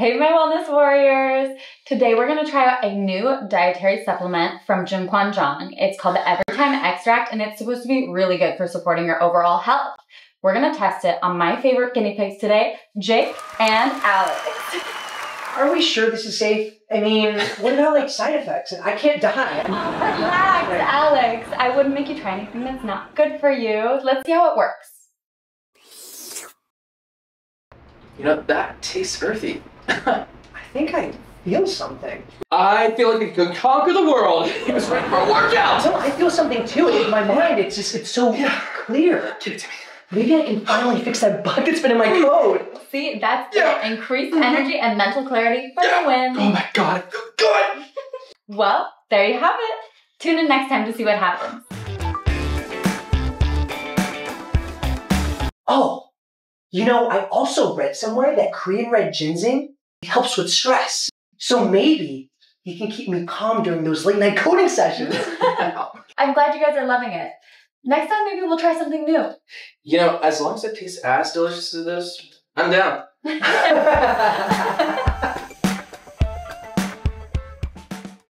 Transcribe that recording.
Hey, my wellness warriors. Today we're going to try out a new dietary supplement from Jung Kwan Jang. It's called the Everytime Extract and it's supposed to be really good for supporting your overall health. We're going to test it on my favorite guinea pigs today, Jake and Alex. Are we sure this is safe? I mean, what about like side effects? I can't die. Relax, Alex. I wouldn't make you try anything that's not good for you. Let's see how it works. You know, that tastes earthy. I think I feel something. I feel like I could conquer the world. He was ready for a workout. No, I feel something too. In my mind, it's just it's so Yeah. clear. Give it to me. Maybe I can finally fix that bug that's been in my code. See, that's Yeah. it. Increased mm-hmm. energy and mental clarity for the win. Oh my god, I feel good. Well, there you have it. Tune in next time to see what happens. Oh, you know, I also read somewhere that Korean red ginseng helps with stress. So maybe you can keep me calm during those late night coding sessions. I'm glad you guys are loving it. Next time, maybe we'll try something new. You know, as long as it tastes as delicious as this, I'm down.